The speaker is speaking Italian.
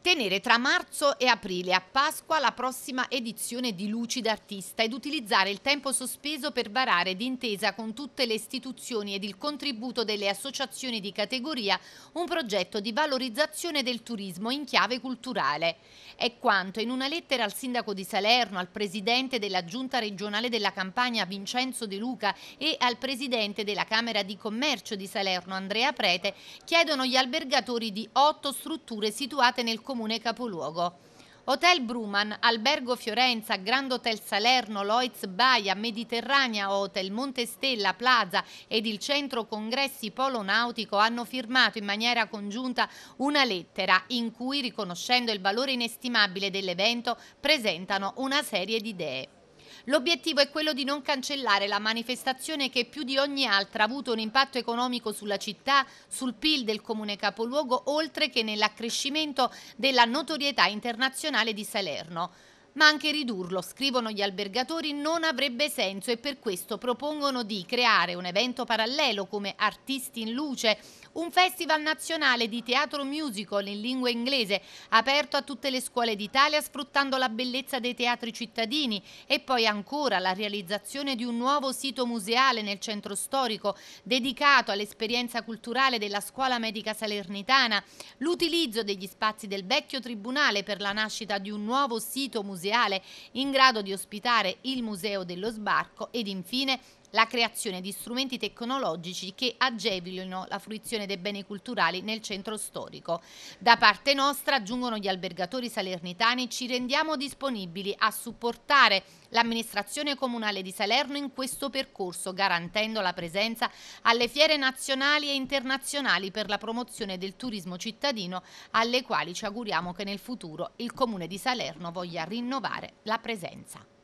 Tenere tra marzo e aprile a Pasqua la prossima edizione di Luci d'Artista ed utilizzare il tempo sospeso per varare d'intesa con tutte le istituzioni ed il contributo delle associazioni di categoria un progetto di valorizzazione del turismo in chiave culturale. È quanto in una lettera al sindaco di Salerno, al presidente della giunta regionale della Campania Vincenzo De Luca e al presidente della Camera di Commercio di Salerno Andrea Prete chiedono gli albergatori di otto strutture situate nel comune capoluogo. Hotel Bruman, Albergo Fiorenza, Grand Hotel Salerno, Loiz Baia, Mediterranea Hotel, Montestella Plaza ed il Centro Congressi Polo Nautico hanno firmato in maniera congiunta una lettera in cui, riconoscendo il valore inestimabile dell'evento, presentano una serie di idee. L'obiettivo è quello di non cancellare la manifestazione che più di ogni altra ha avuto un impatto economico sulla città, sul PIL del comune capoluogo, oltre che nell'accrescimento della notorietà internazionale di Salerno ma anche ridurlo, scrivono gli albergatori, non avrebbe senso e per questo propongono di creare un evento parallelo come Artisti in Luce, un festival nazionale di teatro musical in lingua inglese aperto a tutte le scuole d'Italia sfruttando la bellezza dei teatri cittadini e poi ancora la realizzazione di un nuovo sito museale nel centro storico dedicato all'esperienza culturale della scuola medica salernitana, l'utilizzo degli spazi del vecchio tribunale per la nascita di un nuovo sito museale museale in grado di ospitare il Museo dello Sbarco ed infine la creazione di strumenti tecnologici che agevolino la fruizione dei beni culturali nel centro storico. Da parte nostra, aggiungono gli albergatori salernitani, ci rendiamo disponibili a supportare l'amministrazione comunale di Salerno in questo percorso, garantendo la presenza alle fiere nazionali e internazionali per la promozione del turismo cittadino, alle quali ci auguriamo che nel futuro il comune di Salerno voglia rinnovare la presenza.